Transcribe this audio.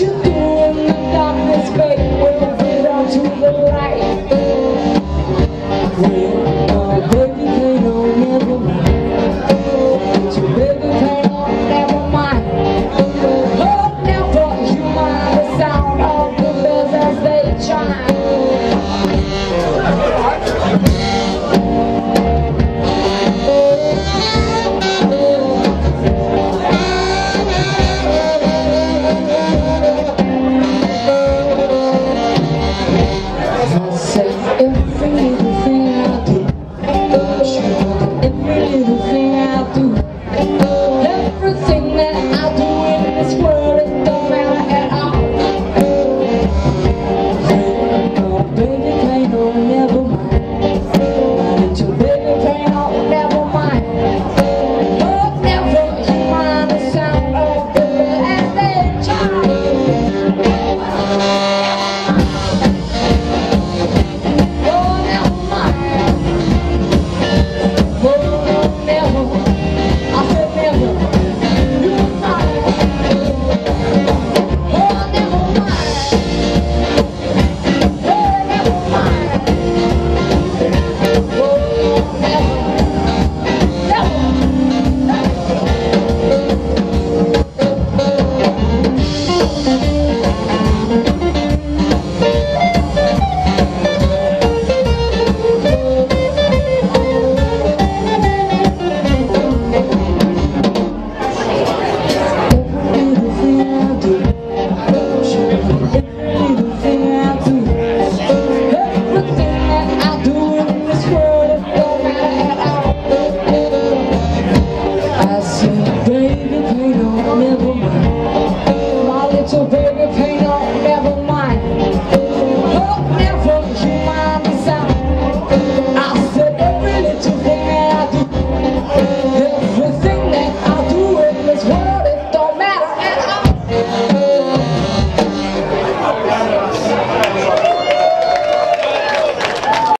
you do in the darkness, babe, when we down to the light. Thank.